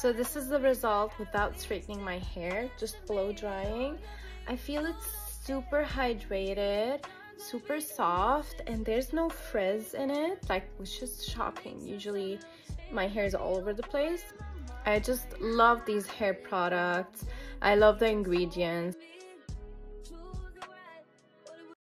So this is the result without straightening my hair, just blow drying. I feel it's super hydrated, super soft, and there's no frizz in it, like which is shocking. Usually my hair is all over the place. I just love these hair products. I love the ingredients.